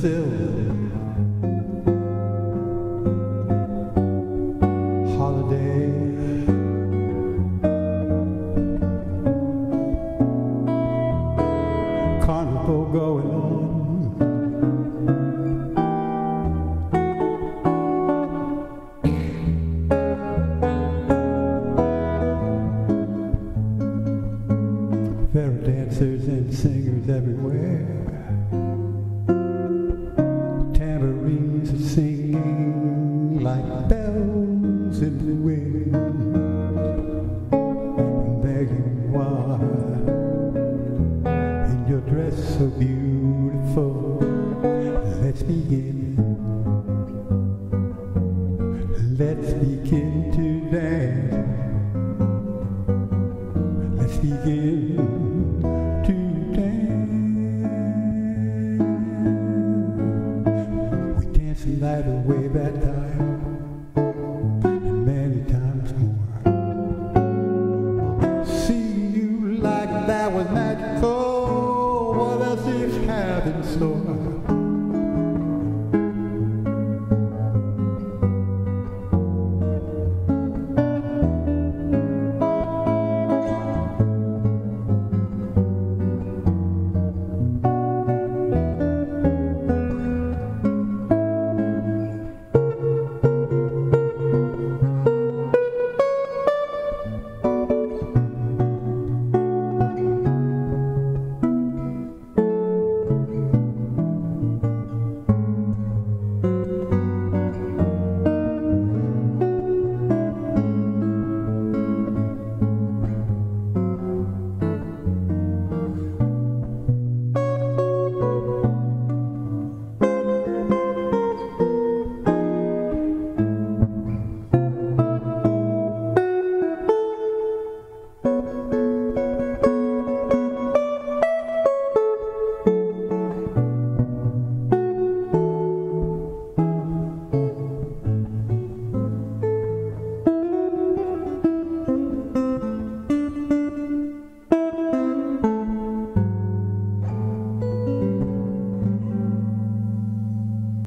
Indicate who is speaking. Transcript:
Speaker 1: Brazil. Holiday. Carnival going on. There are dancers and singers everywhere. Your dress so beautiful. Let's begin. Let's begin to dance. Let's begin to dance. We danced the night away you